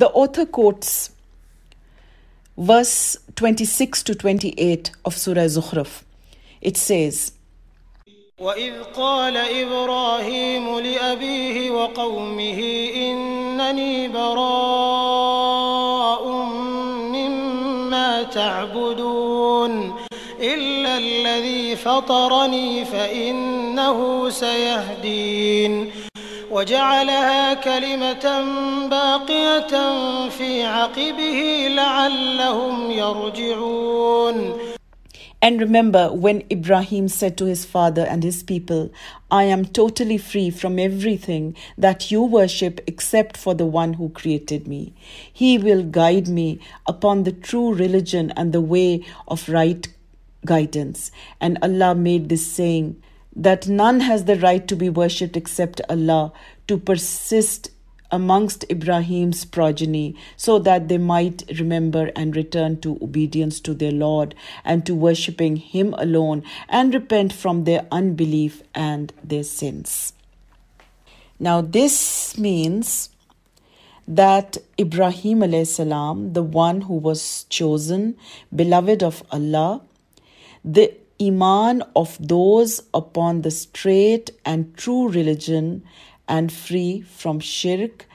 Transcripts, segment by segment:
The author quotes verse 26 to 28 of Surah Zukhruf. It says, وإذ قال إبراهيم لأبيه وقومه إنني براء مما تعبدون إلا الذي فطرني فإنه سيهدين وجعلها كلمة باقية في عقبه لعلهم يرجعون And remember when Ibrahim said to his father and his people, I am totally free from everything that you worship except for the one who created me. He will guide me upon the true religion and the way of right guidance. And Allah made this saying that none has the right to be worshipped except Allah to persist amongst Ibrahim's progeny, so that they might remember and return to obedience to their Lord and to worshipping Him alone and repent from their unbelief and their sins. Now, this means that Ibrahim salam, the one who was chosen, beloved of Allah, the imam of those upon the straight and true religion and free from shirk,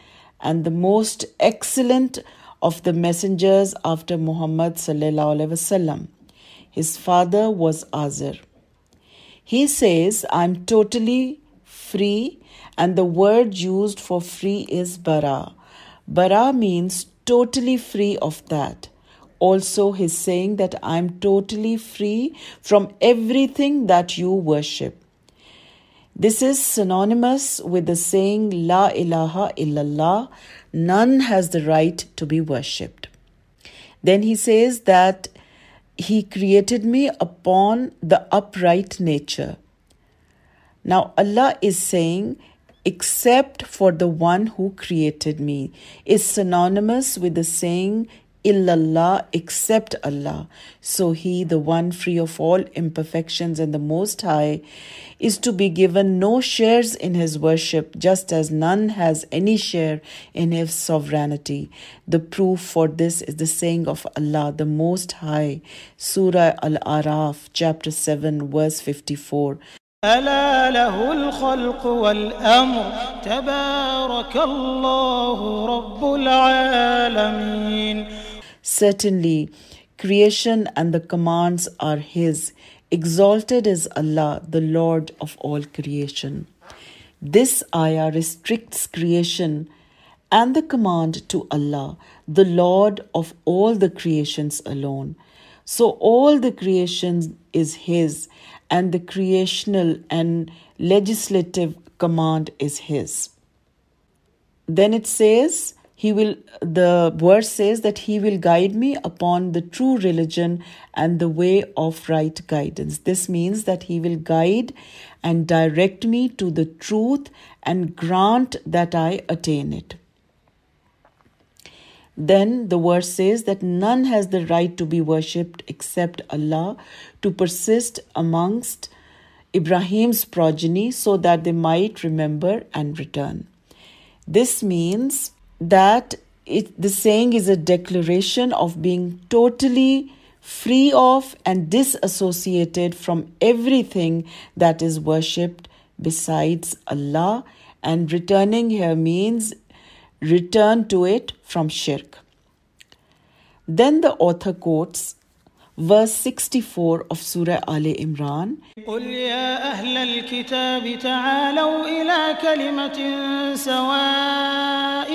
and the most excellent of the messengers after Muhammad. His father was Azar. He says, I'm totally free, and the word used for free is bara. Bara means totally free of that. Also, he's saying that I'm totally free from everything that you worship. This is synonymous with the saying La ilaha illallah, none has the right to be worshipped. Then he says that he created me upon the upright nature. Now Allah is saying, except for the one who created me, is synonymous with the saying illallah except Allah. So He, the one free of all imperfections and the Most High, is to be given no shares in His worship, just as none has any share in His sovereignty. The proof for this is the saying of Allah, the Most High, Surah Al Araf, chapter 7, verse 54. ألا له الخلق والأمر تبارك الله رب العالمين Certainly, creation and the commands are His. Exalted is Allah, the Lord of all creation. This ayah restricts creation and the command to Allah, the Lord of all the creations alone. So all the creation is His, and the creational and legislative command is His. Then it says, he will the verse says that he will guide me upon the true religion and the way of right guidance this means that he will guide and direct me to the truth and grant that i attain it then the verse says that none has the right to be worshipped except Allah, to persist amongst Ibrahim's progeny so that they might remember and return. This means that it, the saying is a declaration of being totally free of and disassociated from everything that is worshipped besides Allah, and returning here means return to it from shirk. Then the author quotes verse 64 of Surah Ali Imran. قل يا أهل الكتاب تعالوا إلى كلمة سواء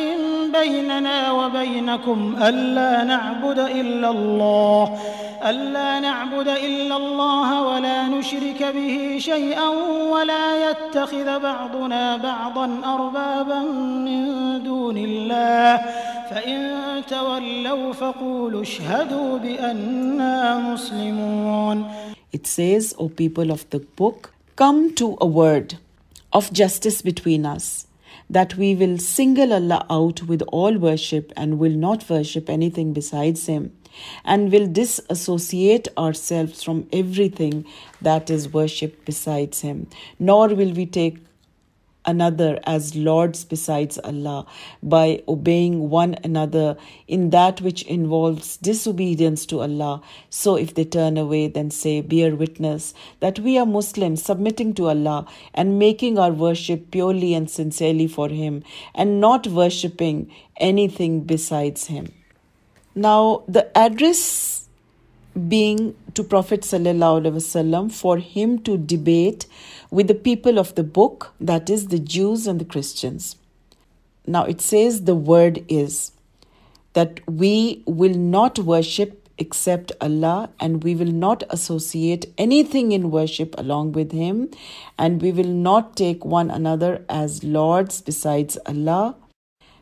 بيننا وبينكم ألا نعبد إلا الله ألا نعبد إلا الله ولا نشرك به شيئا ولا يتخذ بعضنا بعضا أربابا من دون الله فإن تولوا فقولوا اشهدوا بأننا مسلمون It says, O people of the book, come to a word of justice between us that we will single Allah out with all worship and will not worship anything besides Him, and will disassociate ourselves from everything that is worshipped besides Him, nor will we take another as lords besides Allah by obeying one another in that which involves disobedience to Allah. So if they turn away, then say, Bear witness that we are Muslims submitting to Allah and making our worship purely and sincerely for Him and not worshipping anything besides Him. Now, the address being to Prophet for him to debate with the people of the book, that is, the Jews and the Christians. Now it says the word is that we will not worship except Allah and we will not associate anything in worship along with Him and we will not take one another as lords besides Allah.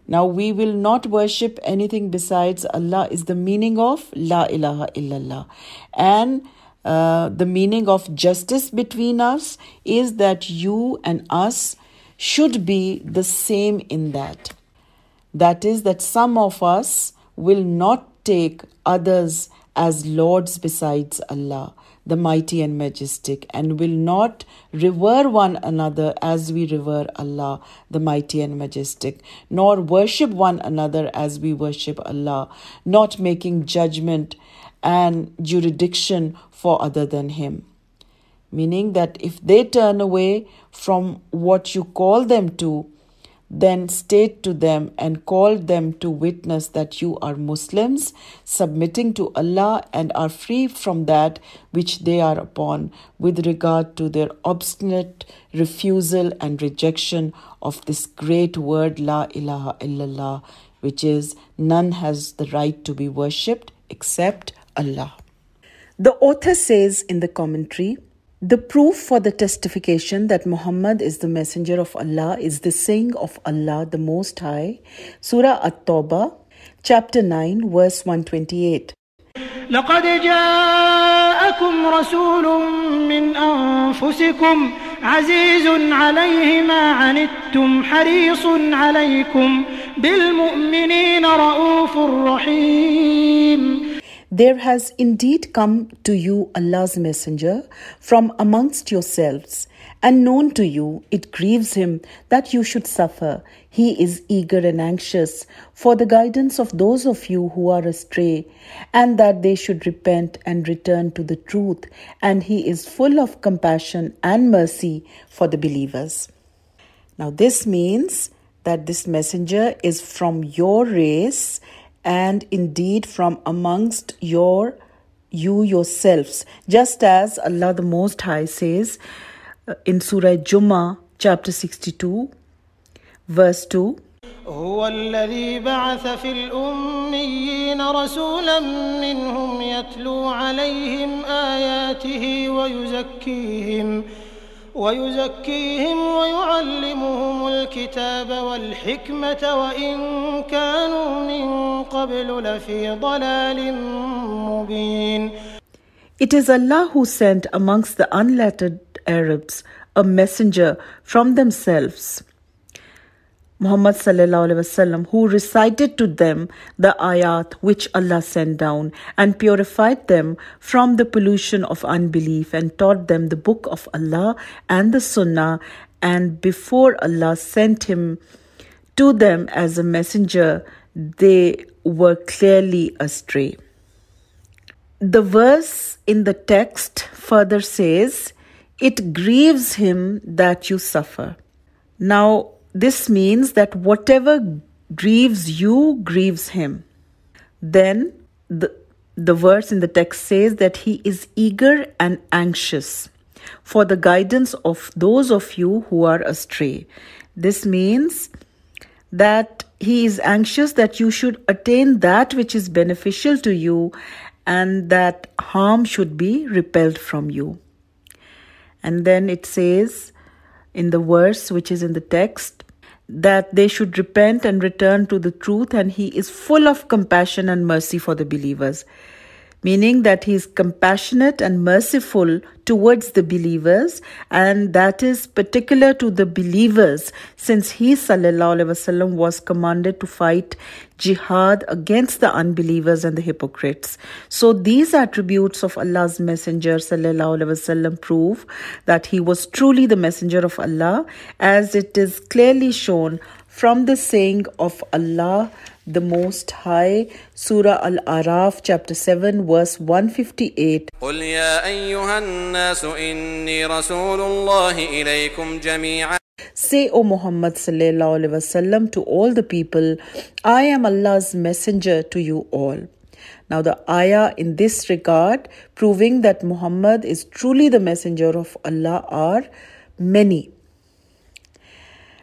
Now we will not worship anything besides Allah is the meaning of La ilaha illallah. And uh, the meaning of justice between us is that you and us should be the same in that. That is, that some of us will not take others as lords besides Allah, the mighty and majestic, and will not revere one another as we revere Allah, the mighty and majestic, nor worship one another as we worship Allah, not making judgment and jurisdiction for other than him. Meaning that if they turn away from what you call them to, then state to them and call them to witness that you are Muslims, submitting to Allah and are free from that which they are upon with regard to their obstinate refusal and rejection of this great word La ilaha illallah, which is none has the right to be worshipped except Allah. The author says in the commentary, the proof for the testification that Muhammad is the messenger of Allah is the saying of Allah the Most High, Surah At-Tawbah, chapter 9, verse 128. لقد جاءكم رسول من أنفسكم عزيز عليه ما عنتم حريص عليكم بالمؤمنين رؤوف رحيم there has indeed come to you Allah's Messenger from amongst yourselves, and known to you it grieves him that you should suffer. He is eager and anxious for the guidance of those of you who are astray, and that they should repent and return to the truth, and he is full of compassion and mercy for the believers. Now, this means that this messenger is from your race and indeed from amongst your you yourselves just as allah the most high says uh, in surah jummah chapter 62 verse 2 هو الذي بعث في الأميين رسولا منهم يتلو عليهم آياته ويزكيهم ويزكيهم ويعلمهم الكتاب والحكمة وإن كانوا من قبل لفي ضلال مبين It is Allah who sent amongst the unlettered Arabs a messenger from themselves Muhammad wasallam, who recited to them the ayat which Allah sent down and purified them from the pollution of unbelief and taught them the book of Allah and the Sunnah and before Allah sent him to them as a messenger they were clearly astray. The verse in the text further says, It grieves him that you suffer. Now, this means that whatever grieves you grieves him. Then the, the verse in the text says that he is eager and anxious for the guidance of those of you who are astray. This means that he is anxious that you should attain that which is beneficial to you and that harm should be repelled from you. And then it says in the verse which is in the text that they should repent and return to the truth, and He is full of compassion and mercy for the believers. Meaning that he is compassionate and merciful towards the believers and that is particular to the believers since he wasallam was commanded to fight jihad against the unbelievers and the hypocrites. So these attributes of Allah's messenger wasallam prove that he was truly the messenger of Allah as it is clearly shown from the saying of Allah the Most High, Surah Al Araf, chapter 7, verse 158. قل يا أيها الناس إني رسول الله إليكم جميعا Say, O Muhammad sallallahu alaihi wasallam, to all the people, I am Allah's messenger to you all. Now, the ayah in this regard, proving that Muhammad is truly the messenger of Allah, are many.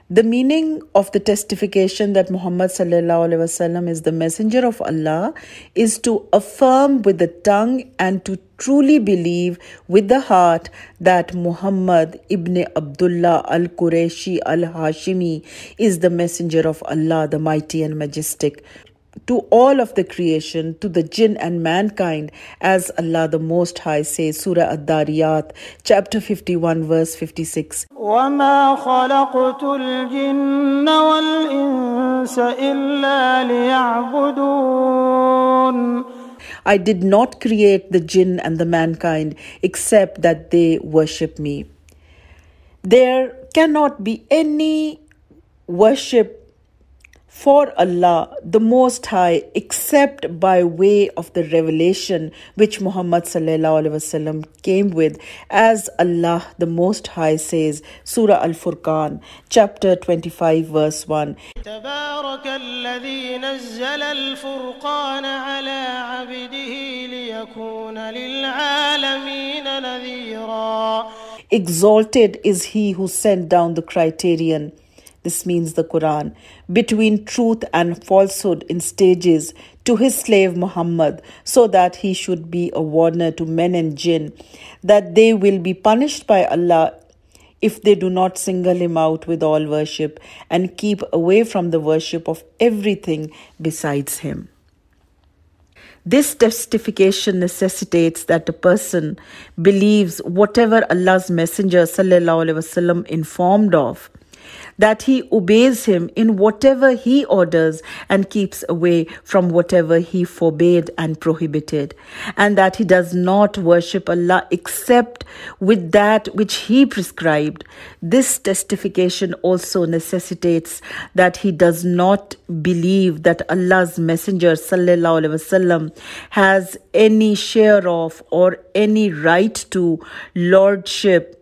The meaning of the testification that Muhammad wasallam is the messenger of Allah is to affirm with the tongue and to truly believe with the heart that Muhammad ibn Abdullah al Qurayshi al Hashimi is the messenger of Allah, the mighty and majestic to all of the creation, to the jinn and mankind, as Allah the Most High says, Surah Ad-Dariyat, chapter 51, verse 56. وما خلقت الجن والإنس إلا ليعبدون I did not create the jinn and the mankind except that they worship me. There cannot be any worship for Allah the Most High except by way of the revelation which Muhammad wasallam came with as Allah the Most High says Surah Al-Furqan chapter 25 verse 1 تبارك الذي نزل الفرقان على عبده ليكون للعالمين نذيرا Exalted is he who sent down the criterion this means the Quran, between truth and falsehood in stages to his slave Muhammad, so that he should be a warner to men and jinn, that they will be punished by Allah if they do not single him out with all worship and keep away from the worship of everything besides him. This testification necessitates that a person believes whatever Allah's Messenger وسلم, informed of that he obeys him in whatever he orders and keeps away from whatever he forbade and prohibited, and that he does not worship Allah except with that which he prescribed. This testification also necessitates that he does not believe that Allah's Messenger وسلم, has any share of or any right to lordship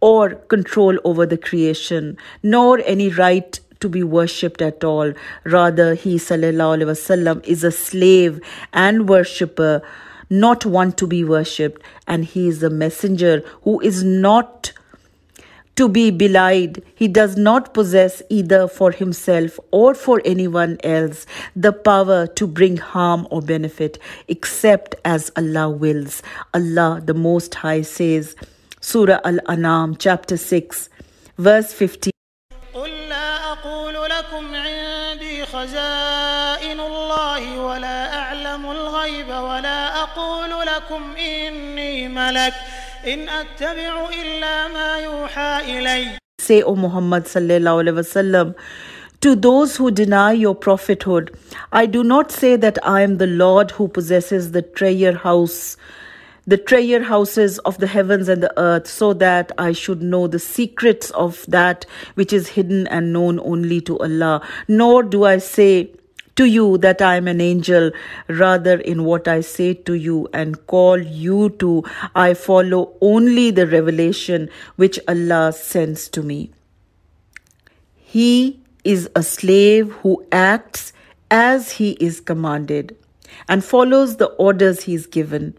or control over the creation, nor any right to be worshipped at all. Rather, he wasallam is a slave and worshipper, not one to be worshipped, and he is a messenger who is not to be belied. He does not possess either for himself or for anyone else the power to bring harm or benefit except as Allah wills. Allah the Most High says, Surah Al An'am, chapter 6, verse 15. قل لا أقول لكم عندي خزائن الله ولا أعلم الغيب ولا أقول لكم إني ملك إن أتبع إلا ما يوحى إلي Say, O Muhammad sallallahu alaihi wasallam, to those who deny your prophethood, I do not say that I am the Lord who possesses the treasure house the treasure houses of the heavens and the earth, so that I should know the secrets of that which is hidden and known only to Allah. Nor do I say to you that I am an angel, rather, in what I say to you and call you to, I follow only the revelation which Allah sends to me. He is a slave who acts as he is commanded and follows the orders he is given.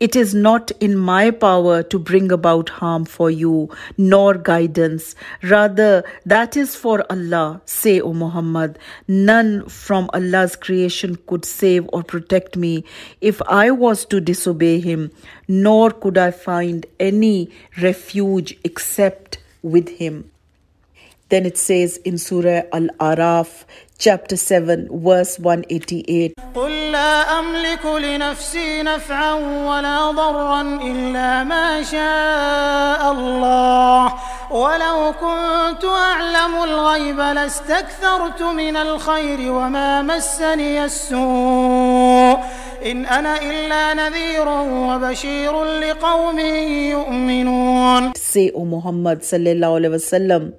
it is not in my power to bring about harm for you, nor guidance. Rather, that is for Allah. Say, O Muhammad, none from Allah's creation could save or protect me if I was to disobey Him, nor could I find any refuge except with Him. Then it says in Surah Al Araf, chapter 7, verse 188. قل لا أملك لنفسي نفعا ولا ضرا إلا ما شاء الله ولو كنت أعلم الغيب لاستكثرت من الخير وما مسني السوء إن أنا إلا نذير وبشير لقوم يؤمنون Say, O Muhammad sallallahu alaihi wasallam,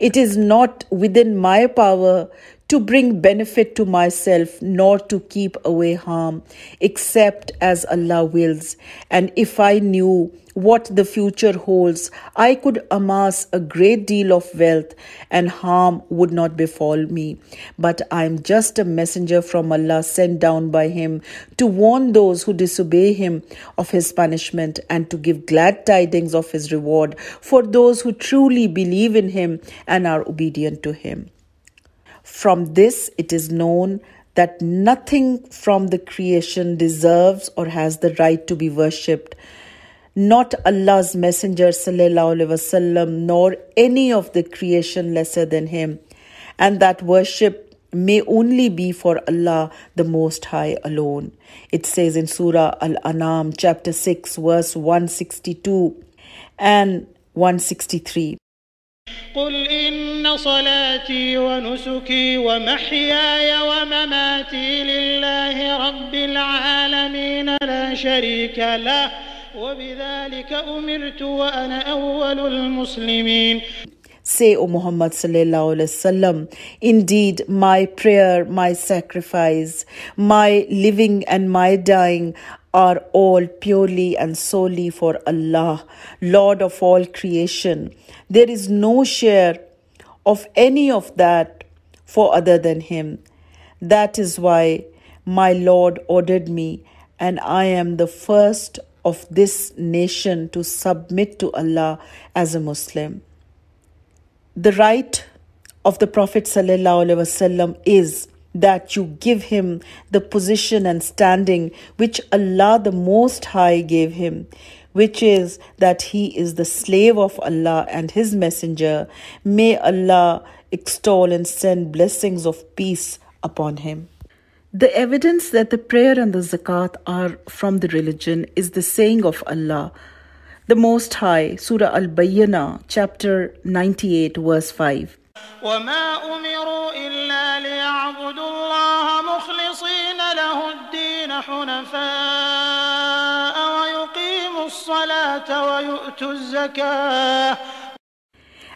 it is not within my power to bring benefit to myself nor to keep away harm, except as Allah wills. And if I knew what the future holds, I could amass a great deal of wealth and harm would not befall me. But I am just a messenger from Allah sent down by Him to warn those who disobey Him of His punishment and to give glad tidings of His reward for those who truly believe in Him and are obedient to Him. From this, it is known that nothing from the creation deserves or has the right to be worshipped. Not Allah's Messenger wasallam, nor any of the creation lesser than him, and that worship may only be for Allah the Most High alone. It says in Surah Al An'am, chapter 6, verse 162 and 163. قل إن صلاتي ونسكي ومحياي ومماتي لله رب العالمين لا شريك له وبذلك أمرت وأنا أول المسلمين Say, O Muhammad sallallahu alaihi wasallam, indeed my prayer, my sacrifice, my living and my dying are all purely and solely for Allah, Lord of all creation. There is no share of any of that for other than Him. That is why my Lord ordered me, and I am the first of this nation to submit to Allah as a Muslim. The right of the Prophet ﷺ is that you give him the position and standing which Allah the Most High gave him, which is that he is the slave of Allah and his messenger. May Allah extol and send blessings of peace upon him. The evidence that the prayer and the zakat are from the religion is the saying of Allah the Most High, Surah Al Bayyinah, chapter 98, verse 5. وما أمروا إلا ليعبدوا الله مخلصين له الدين حنفاء ويقيموا الصلاة ويؤتوا الزكاة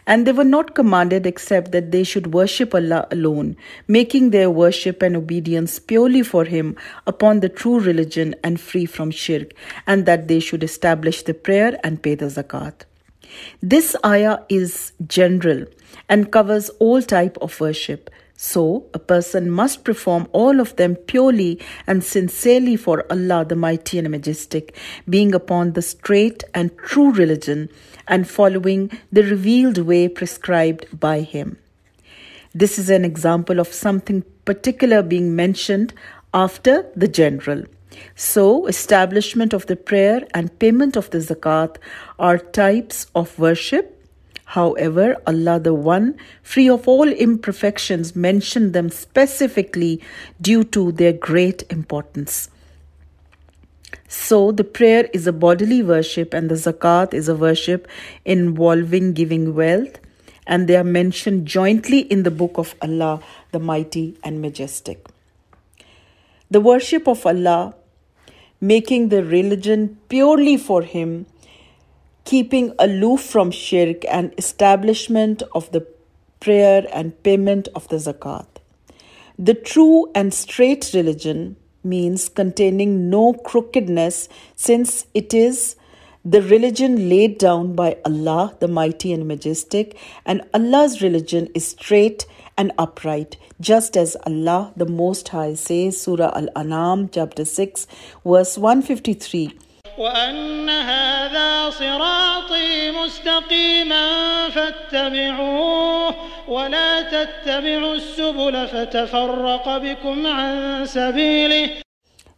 and they were not commanded except that they should worship Allah alone, making their worship and obedience purely for Him upon the true religion and free from shirk, and that they should establish the prayer and pay the zakat. This ayah is general and covers all type of worship. So, a person must perform all of them purely and sincerely for Allah the Mighty and Majestic, being upon the straight and true religion and following the revealed way prescribed by Him. This is an example of something particular being mentioned after the general. So, establishment of the prayer and payment of the zakat are types of worship However, Allah the One, free of all imperfections, mentioned them specifically due to their great importance. So, the prayer is a bodily worship, and the zakat is a worship involving giving wealth, and they are mentioned jointly in the book of Allah, the Mighty and Majestic. The worship of Allah, making the religion purely for Him, keeping aloof from shirk and establishment of the prayer and payment of the zakat. The true and straight religion means containing no crookedness since it is the religion laid down by Allah, the Mighty and Majestic, and Allah's religion is straight and upright, just as Allah the Most High says, Surah Al An'am, chapter 6, verse 153. وأن هذا صراطي مستقيما فاتبعوه ولا تتبعوا السبل فتفرق بكم عن سبيله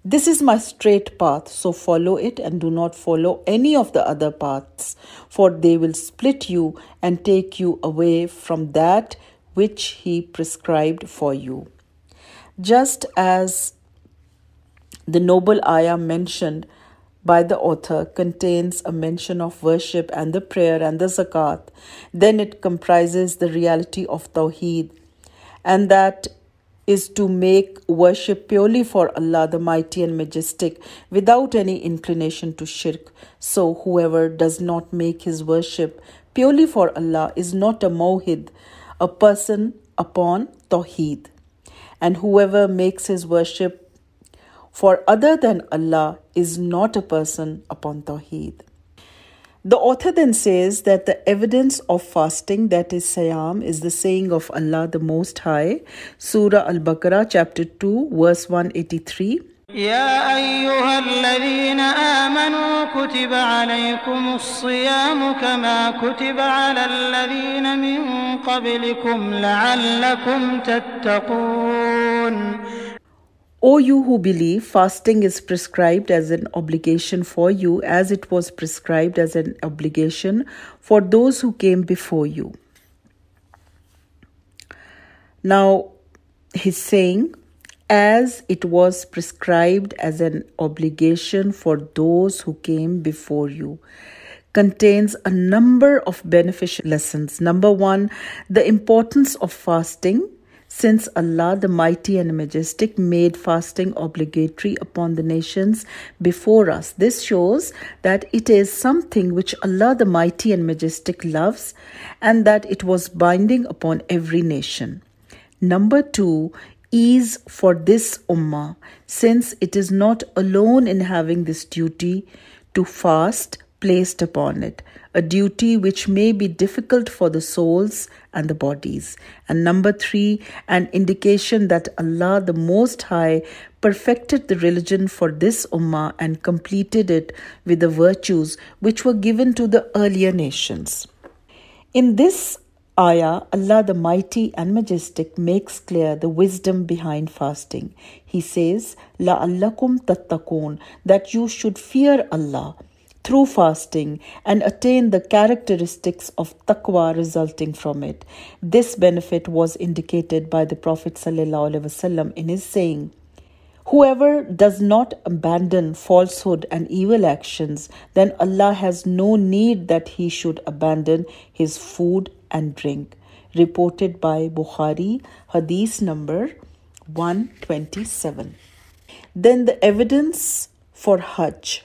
This is my straight path, so follow it and do not follow any of the other paths, for they will split you and take you away from that which He prescribed for you. Just as the noble ayah mentioned by the author contains a mention of worship and the prayer and the zakat, then it comprises the reality of Tawheed, and that is to make worship purely for Allah the Mighty and Majestic without any inclination to shirk. So, whoever does not make his worship purely for Allah is not a muwahhid, a person upon Tawheed. And whoever makes his worship for other than Allah is not a person upon Tawheed. The author then says that the evidence of fasting, that is Siyam, is the saying of Allah the Most High, Surah Al Baqarah, chapter 2, verse 183. يا أيها الذين آمنوا كتب عليكم الصيام كما كتب على الذين من قبلكم لعلكم تتقون O you who believe, fasting is prescribed as an obligation for you, as it was prescribed as an obligation for those who came before you. Now, he's saying, as it was prescribed as an obligation for those who came before you contains a number of beneficial lessons. Number one, the importance of fasting since Allah the Mighty and Majestic made fasting obligatory upon the nations before us. This shows that it is something which Allah the Mighty and Majestic loves and that it was binding upon every nation. Number two, ease for this ummah, since it is not alone in having this duty to fast placed upon it, a duty which may be difficult for the souls and the bodies. And number three, an indication that Allah the Most High perfected the religion for this ummah and completed it with the virtues which were given to the earlier nations. In this ayah, Allah the Mighty and Majestic makes clear the wisdom behind fasting. He says, La'allakum tattakun, that you should fear Allah through fasting and attain the characteristics of taqwa resulting from it. This benefit was indicated by the Prophet ﷺ in his saying, Whoever does not abandon falsehood and evil actions, then Allah has no need that he should abandon his food and drink. Reported by Bukhari, Hadith number 127. Then the evidence for Hajj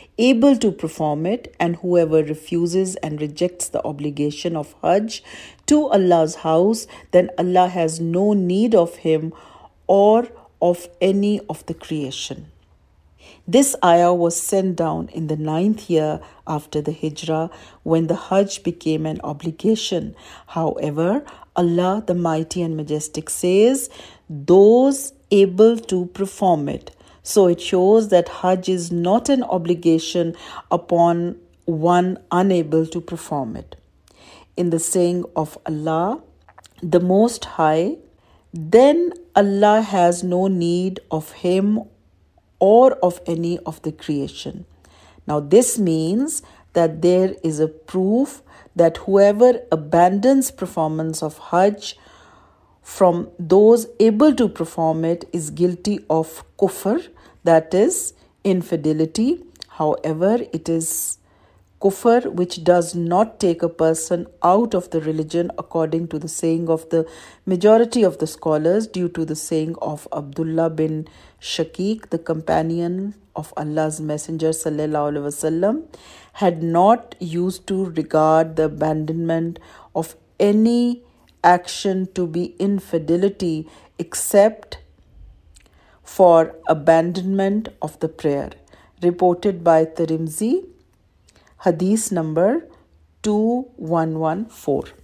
able to perform it, and whoever refuses and rejects the obligation of Hajj to Allah's house, then Allah has no need of him or of any of the creation. This ayah was sent down in the ninth year after the Hijrah when the Hajj became an obligation. However, Allah the Mighty and Majestic says, those able to perform it. So it shows that Hajj is not an obligation upon one unable to perform it. In the saying of Allah, the Most High, then Allah has no need of Him or of any of the creation. Now, this means that there is a proof that whoever abandons performance of Hajj from those able to perform it is guilty of kufr, that is, infidelity. However, it is kufr which does not take a person out of the religion according to the saying of the majority of the scholars due to the saying of Abdullah bin Shaqiq, the companion of Allah's messenger wasallam had not used to regard the abandonment of any action to be infidelity except for abandonment of the prayer reported by Tirmizi hadith number 2114